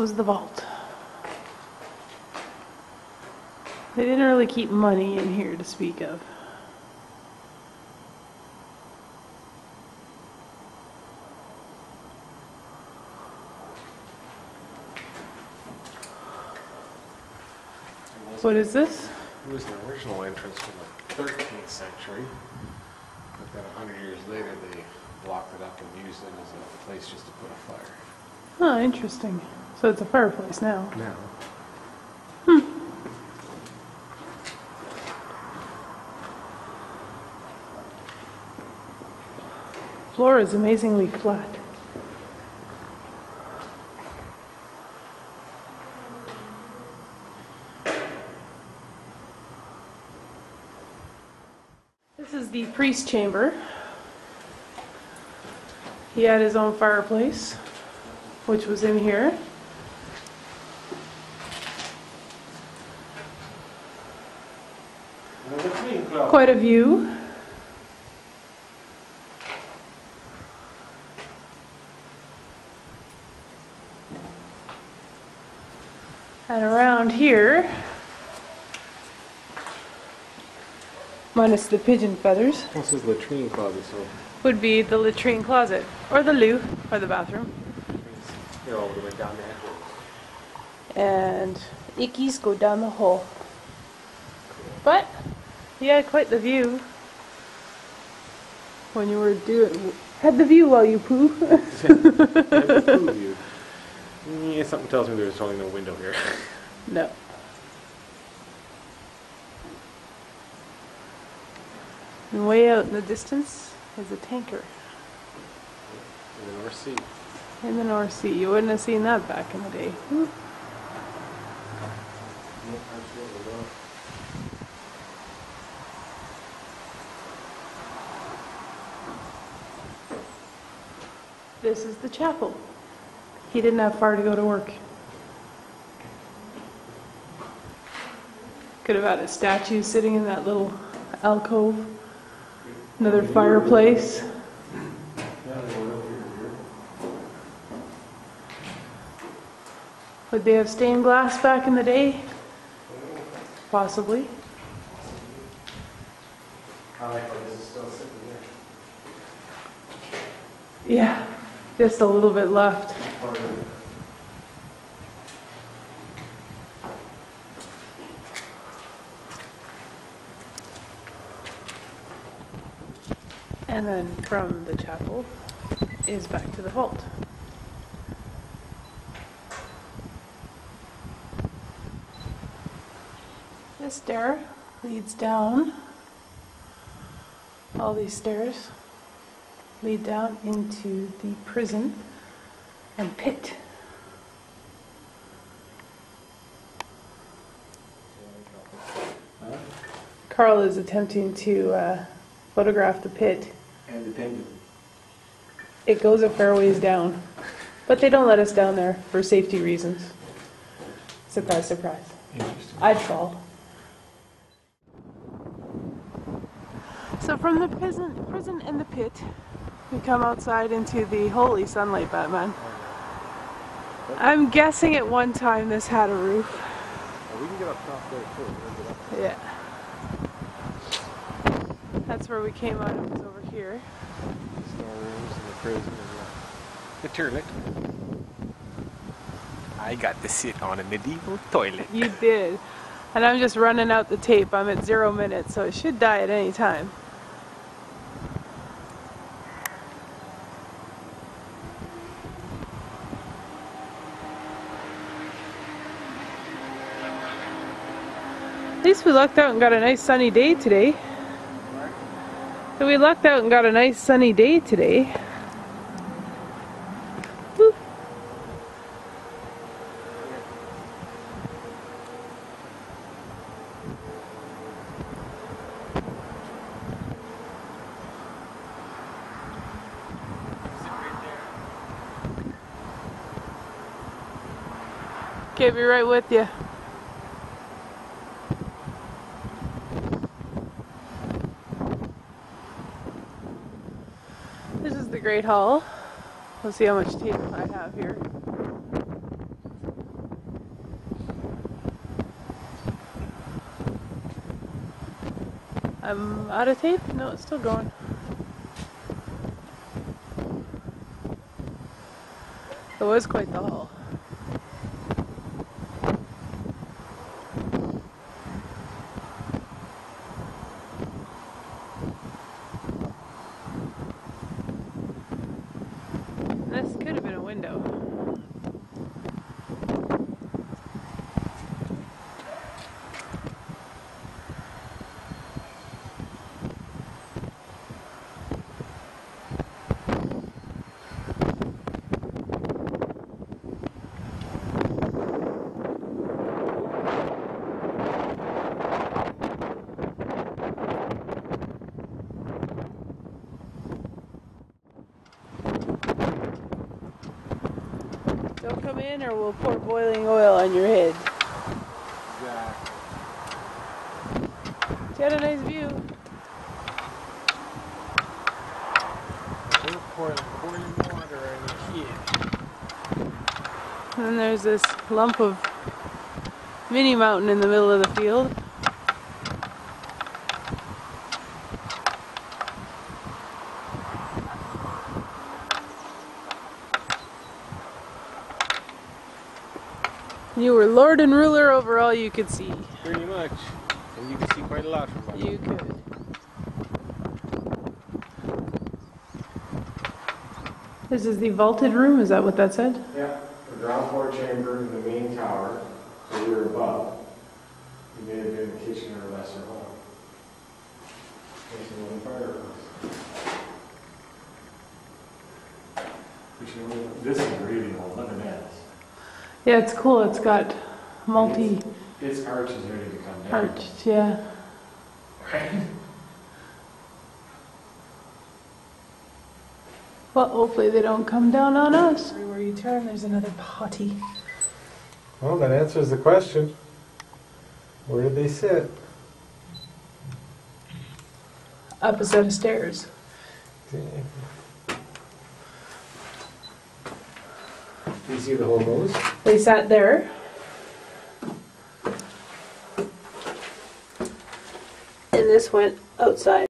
was the vault. They didn't really keep money in here to speak of. What is this? It was the original entrance from the 13th century, but then 100 years later, they blocked it up and used it as a place just to put a fire. Oh, interesting. So it's a fireplace now. Now, hmm. Floor is amazingly flat. This is the priest chamber. He had his own fireplace, which was in here. A view. And around here, minus the pigeon feathers, this is latrine closet, so would be the latrine closet, or the loo, or the bathroom. here all the way down there. And ickies go down the hole. But, yeah, quite the view. When you were doing, had the view while you poo. Yeah, something tells me there's only no window here. no. And way out in the distance is a tanker In the North Sea. in the North Sea. You wouldn't have seen that back in the day. Hmm. Whew. This is the chapel. He didn't have far to go to work. Could have had a statue sitting in that little alcove. Another fireplace. Would they have stained glass back in the day? Possibly. Yeah, just a little bit left. And then from the chapel is back to the vault. This stair leads down. All these stairs lead down into the prison and pit. Carl is attempting to uh, photograph the pit. And the penguin. It goes a fair ways down, but they don't let us down there for safety reasons. Surprise, surprise. Interesting. I'd fall. So from the prison, prison and the pit, we come outside into the holy sunlight, Batman. I'm guessing at one time this had a roof. Oh, we can get up top there too. We'll get up. Yeah. That's where we came out. It was over here. Storerooms and the prison and the, the toilet. I got to sit on a medieval toilet. You did. And I'm just running out the tape. I'm at zero minutes, so it should die at any time. At least we lucked out and got a nice sunny day today. So we lucked out and got a nice sunny day today. Woo. Okay, be right with you. the Great Hall. Let's see how much tape I have here. I'm out of tape? No, it's still going. It was quite the hall. Come in or we'll pour boiling oil on your head. Exactly. Had a nice view. We're pouring boiling water on kid. And then there's this lump of mini mountain in the middle of the field. You were lord and ruler over all you could see. Pretty much. And you could see quite a lot from up You could. This is the vaulted room, is that what that said? Yeah, the ground floor chamber in the main tower, so we were above. It may have been in the kitchen or a lesser home. There's another fireplace. Which, this is really old, look at that. Yeah, it's cool. It's got multi Its arch is ready to come down. arched, yeah. Right? Well, hopefully they don't come down on us. Everywhere you turn, there's another potty. Well, that answers the question. Where did they sit? Up a set of stairs. Do you see the hobos? They sat there. And this went outside.